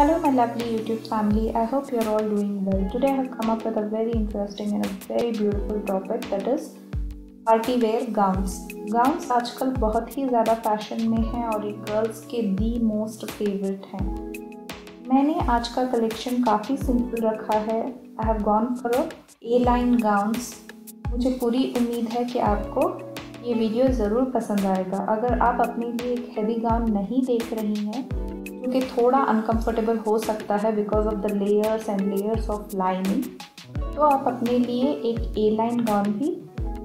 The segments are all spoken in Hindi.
Hello my lovely YouTube family, I hope you're all doing well. Today I have come up with a very interesting and a very beautiful topic that is party wear gowns gowns आजकल बहुत ही ज़्यादा फ़ैशन में हैं और ये गर्ल्स के दी मोस्ट फेवरेट हैं। मैंने आज का कलेक्शन काफ़ी सिंपल रखा है। I have gone for A line gowns मुझे पूरी उम्मीद है कि आपको ये वीडियो ज़रूर पसंद आएगा। अगर आप अपने लिए एक हैवी गाउन नहीं देख रही हैं क्योंकि थोड़ा अनकंफर्टेबल हो सकता है because of the layers and layers of lining तो आप अपने लिए एक ए लाइन गाउन भी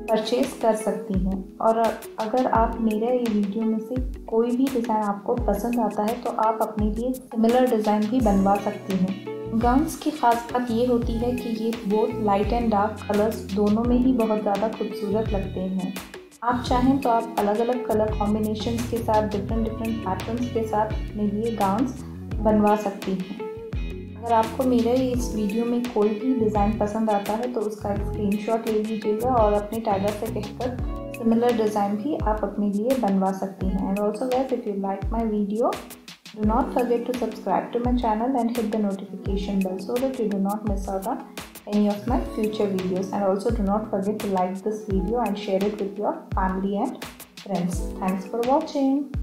परचेज कर सकती हैं। और अगर आप मेरे ये वीडियो में से कोई भी डिज़ाइन आपको पसंद आता है तो आप अपने लिए सिमिलर डिज़ाइन भी बनवा सकती हैं। गाउन्स की ख़ास बात ये होती है कि ये बहुत लाइट एंड डार्क कलर्स दोनों में ही बहुत ज़्यादा खूबसूरत लगते हैं। आप चाहें तो आप अलग अलग कलर कॉम्बिनेशन के साथ डिफरेंट डिफरेंट पैटर्न्स के साथ अपने लिए गाउन्स बनवा सकती हैं। अगर आपको मेरे इस वीडियो में कोई भी डिज़ाइन पसंद आता है तो उसका एक स्क्रीनशॉट ले लीजिएगा और अपने टैगर से कहकर सिमिलर डिज़ाइन भी आप अपने लिए बनवा सकती हैं। And also guys if you like my video do not forget to subscribe to my channel and hit the notification bell so that you do not miss out on any of my future videos. And also do not forget to like this video and share it with your family and friends. Thanks for watching